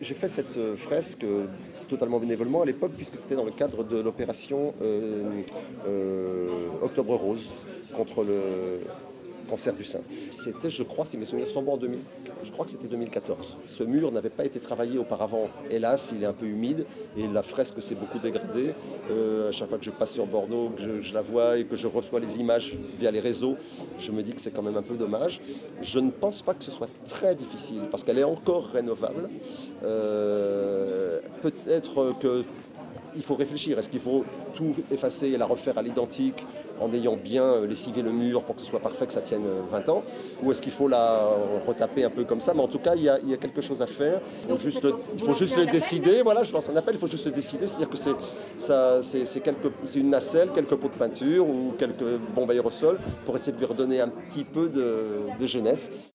J'ai fait cette euh, fresque euh, totalement bénévolement à l'époque, puisque c'était dans le cadre de l'opération euh, Octobre Rose contre le cancer du sein. C'était, je crois, si mes souvenirs sont bons, en 2000, je crois que c'était 2014. Ce mur n'avait pas été travaillé auparavant. Hélas, il est un peu humide et la fresque s'est beaucoup dégradée. Euh, à chaque fois que je passe sur Bordeaux, que je, je la vois et que je reçois les images via les réseaux, je me dis que c'est quand même un peu dommage. Je ne pense pas que ce soit très difficile parce qu'elle est encore rénovable. Euh, Peut-être que il faut réfléchir. Est-ce qu'il faut tout effacer et la refaire à l'identique en ayant bien lessivé le mur pour que ce soit parfait, que ça tienne 20 ans? Ou est-ce qu'il faut la retaper un peu comme ça? Mais en tout cas, il y a, il y a quelque chose à faire. Il faut Donc, juste le, il faut juste appel décider. Voilà, je lance un appel, il faut juste le décider. C'est-à-dire que c'est une nacelle, quelques pots de peinture ou quelques bombes aérosols pour essayer de lui redonner un petit peu de, de jeunesse.